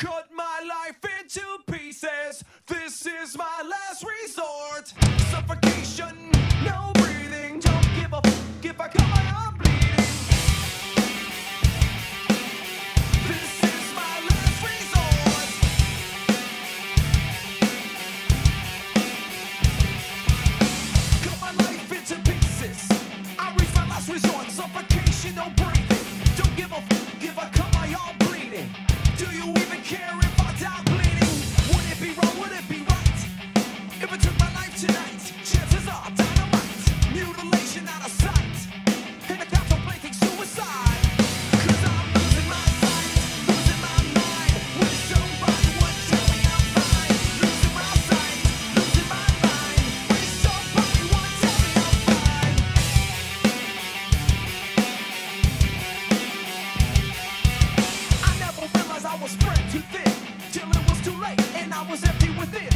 cut my life into pieces. This is my last resort. Suffocation, no breathing. Don't give a f- if I cut my arm bleeding. This is my last resort. Cut my life into pieces. I reach my last resort. Suffocation, no breathing. Don't give a f- if I cut my arm bleeding. Do you even care if I die was spread too thin till it was too late and I was empty within.